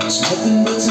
There's nothing but